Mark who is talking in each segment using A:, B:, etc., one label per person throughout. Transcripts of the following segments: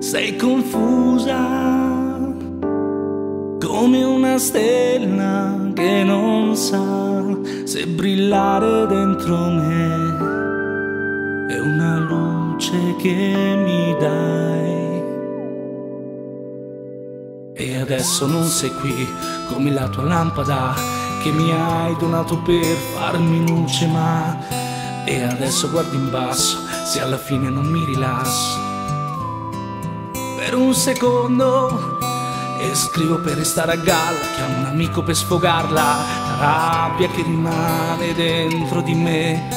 A: sei confusa come una stella che non sa se brillare dentro me è una luce che mi dai. E adesso non sei qui come la tua lampada che mi hai donato per farmi luce, ma e adesso guardi in basso se alla fine non mi rilasso per un secondo e scrivo per restare a galla chiamo un amico per sfogarla. La rabbia che rimane dentro di me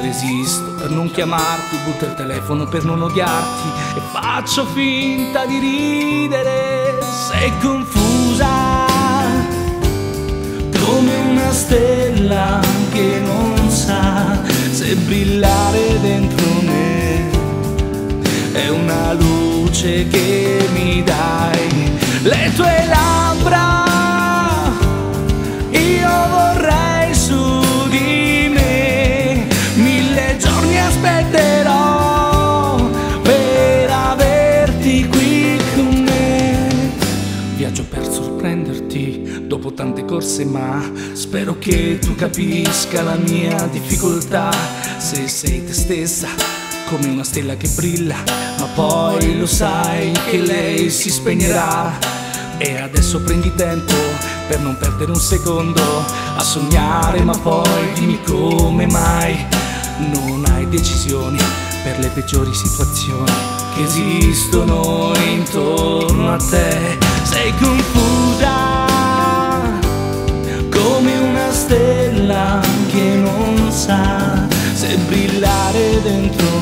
A: resisto per non chiamarti butto il telefono per non odiarti e faccio finta di ridere. Sei confusa come una stella che non sa se brillare dentro me. È una luce che mi dai. Le tue labbra io vorrei su di me. Mille giorni aspetterò per averti qui con me. Viaggio per sorprenderti dopo tante corse ma spero che tu capisca la mia difficoltà. Se sei te stessa come una stella che brilla, ma poi lo sai che lei si spegnerà. E adesso prendi tempo per non perdere un secondo a sognare, ma poi dimmi come mai non hai decisioni per le peggiori situazioni che esistono intorno a te. Sei confusa come una stella che non sa se brillare dentro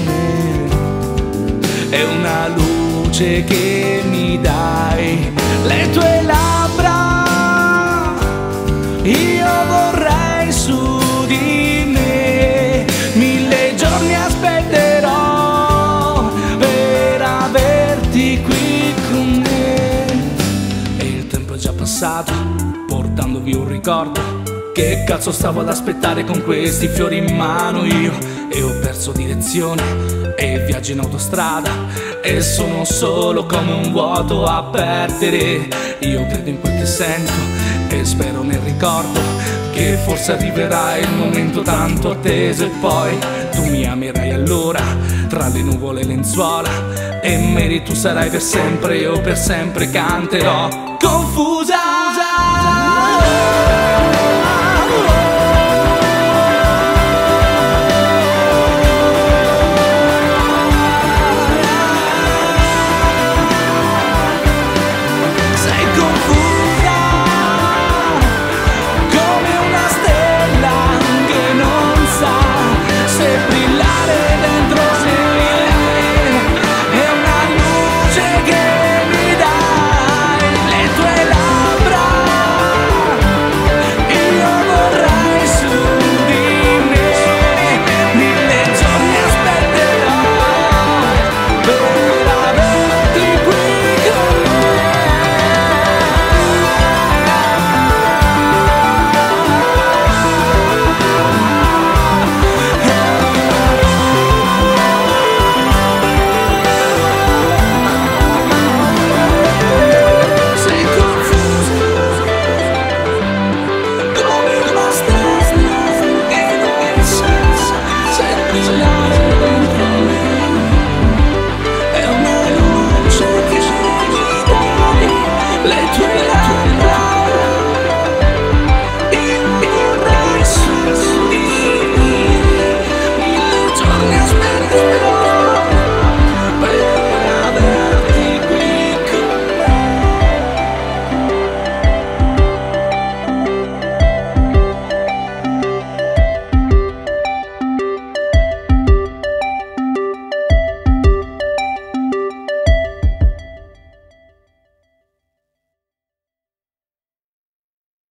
A: luce che mi dai. Le tue labbra io vorrei su di me. Mille giorni aspetterò per averti qui con me. E il tempo è già passato portandovi un ricordo che cazzo stavo ad aspettare con questi fiori in mano io? E ho perso direzione e viaggio in autostrada E sono solo come un vuoto a perdere. Io credo in quel che sento e spero nel ricordo Che forse arriverà il momento tanto atteso. E poi tu mi amerai allora Tra le nuvole e lenzuola E Mary tu sarai per sempre, io per sempre canterò. Confusa